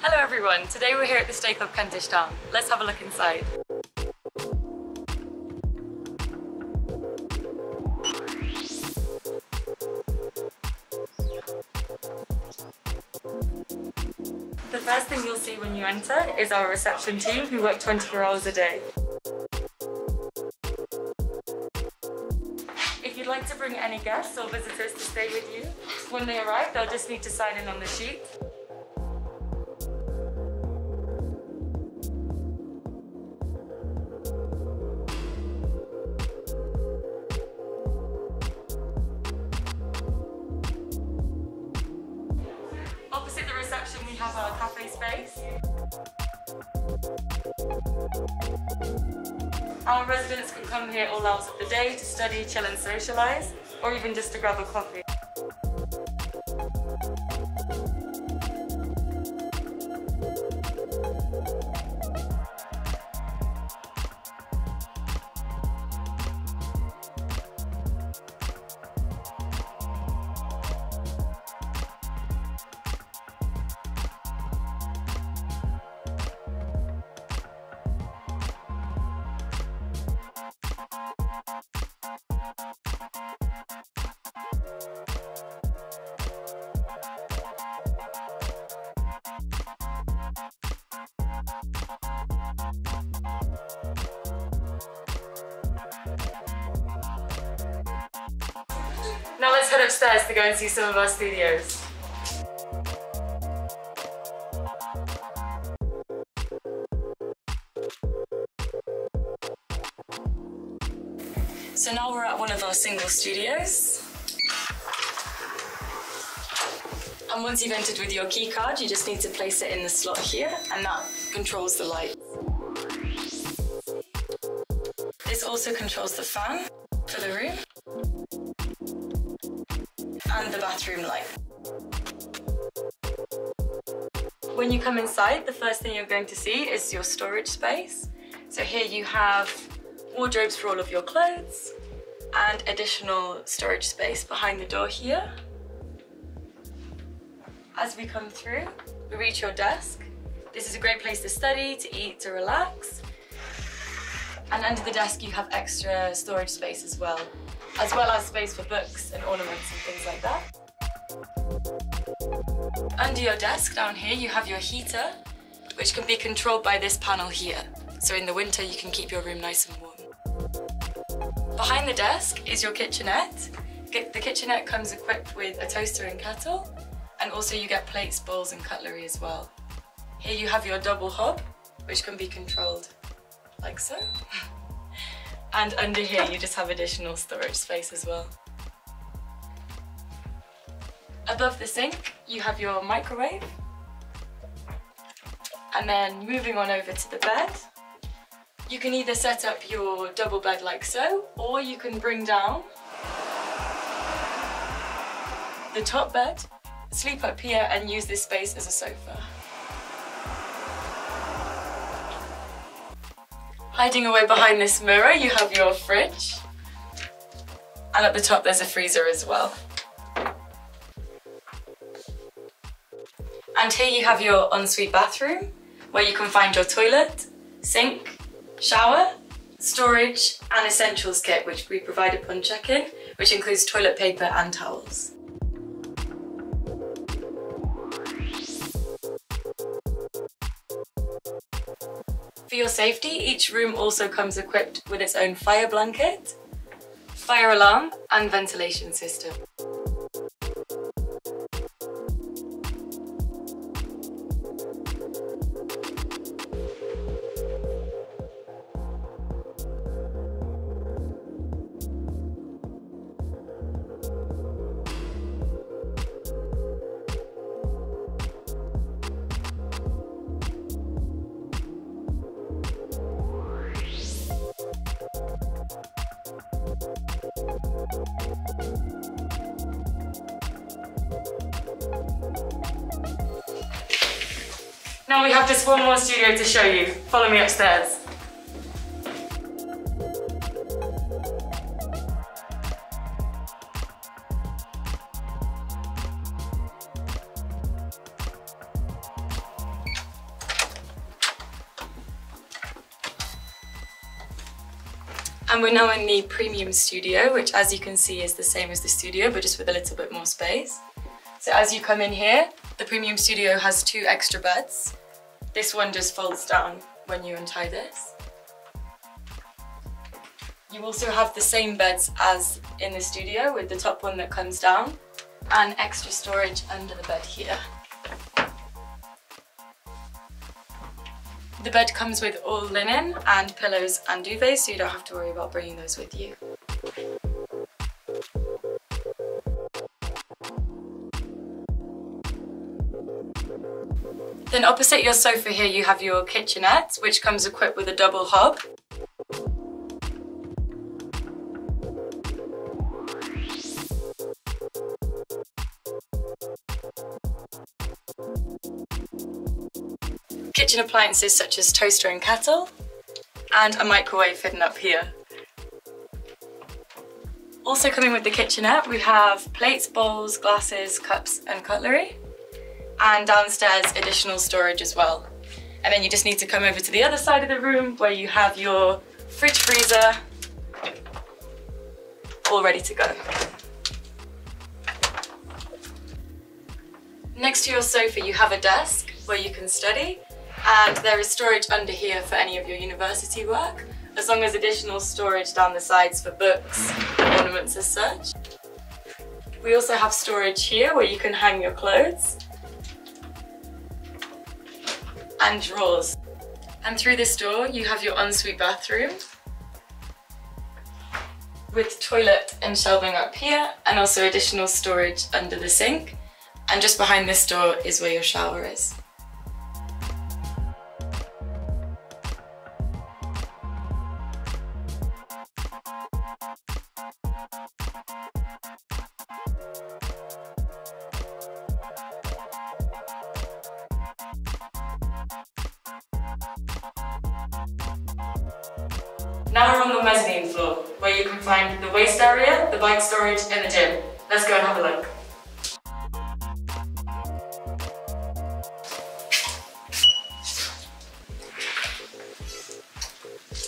Hello everyone, today we're here at the Stay Club Kentish Town. Let's have a look inside. The first thing you'll see when you enter is our reception team who work 24 hours a day. If you'd like to bring any guests or visitors to stay with you, when they arrive they'll just need to sign in on the sheet. Space. Our residents can come here all hours of the day to study, chill and socialise, or even just to grab a coffee. Now let's head upstairs to go and see some of our studios. So now we're at one of our single studios. And once you've entered with your key card, you just need to place it in the slot here and that controls the light. This also controls the fan for the room and the bathroom light. When you come inside, the first thing you're going to see is your storage space. So here you have wardrobes for all of your clothes and additional storage space behind the door here. As we come through, we reach your desk. This is a great place to study, to eat, to relax. And under the desk you have extra storage space as well, as well as space for books and ornaments and things like that. Under your desk down here you have your heater, which can be controlled by this panel here. So in the winter you can keep your room nice and warm. Behind the desk is your kitchenette. The kitchenette comes equipped with a toaster and kettle, and also you get plates, bowls and cutlery as well. Here you have your double hob, which can be controlled like so. And under here you just have additional storage space as well. Above the sink you have your microwave. And then moving on over to the bed, you can either set up your double bed like so, or you can bring down the top bed, sleep up here and use this space as a sofa. Hiding away behind this mirror, you have your fridge. And at the top, there's a freezer as well. And here you have your ensuite bathroom, where you can find your toilet, sink, shower, storage, and essentials kit, which we provide upon check-in, which includes toilet paper and towels. Your safety, each room also comes equipped with its own fire blanket, fire alarm and ventilation system. Now we have just one more studio to show you. Follow me upstairs. And we're now in the premium studio, which as you can see is the same as the studio, but just with a little bit more space. So as you come in here, the premium studio has two extra beds. This one just folds down when you untie this. You also have the same beds as in the studio with the top one that comes down and extra storage under the bed here. The bed comes with all linen and pillows and duvets so you don't have to worry about bringing those with you. Then opposite your sofa here you have your kitchenette which comes equipped with a double hob. Kitchen appliances such as toaster and kettle and a microwave hidden up here. Also coming with the kitchenette we have plates, bowls, glasses, cups and cutlery and downstairs additional storage as well. And then you just need to come over to the other side of the room where you have your fridge freezer all ready to go. Next to your sofa you have a desk where you can study and there is storage under here for any of your university work as long as additional storage down the sides for books, ornaments as such. We also have storage here where you can hang your clothes and drawers. And through this door you have your ensuite bathroom with toilet and shelving up here and also additional storage under the sink. And just behind this door is where your shower is. Now we're on the mezzanine floor, where you can find the waste area, the bike storage, and the gym. Let's go and have a look.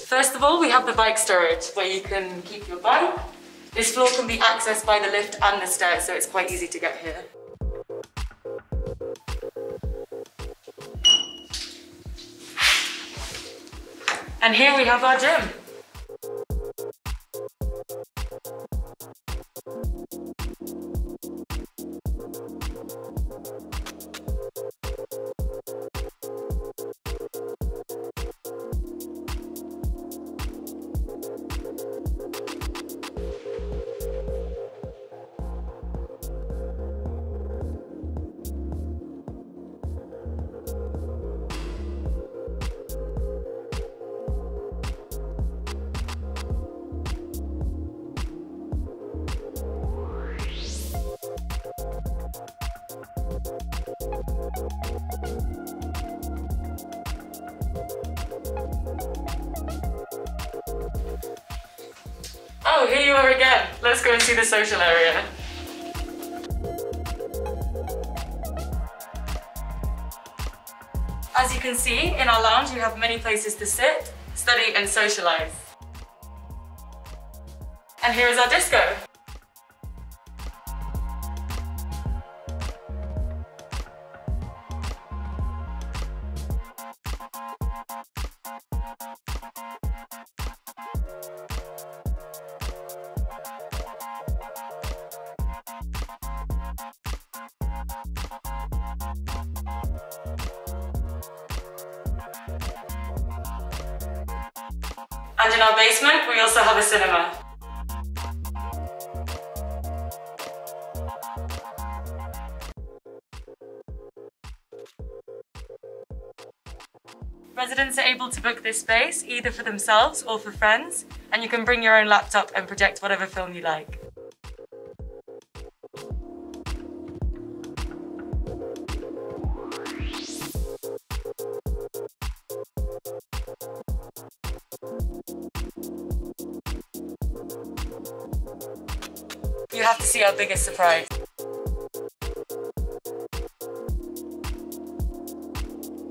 First of all, we have the bike storage, where you can keep your bike. This floor can be accessed by the lift and the stairs, so it's quite easy to get here. And here we have our gym. Oh, here you are again. Let's go and see the social area. As you can see, in our lounge we have many places to sit, study and socialise. And here is our disco. And in our basement, we also have a cinema. Residents are able to book this space either for themselves or for friends, and you can bring your own laptop and project whatever film you like. You have to see our biggest surprise.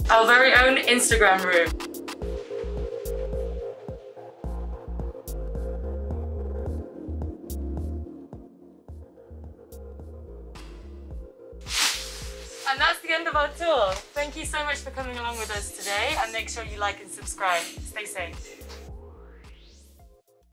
Our very own Instagram room. And that's the end of our tour. Thank you so much for coming along with us today and make sure you like and subscribe. Stay safe.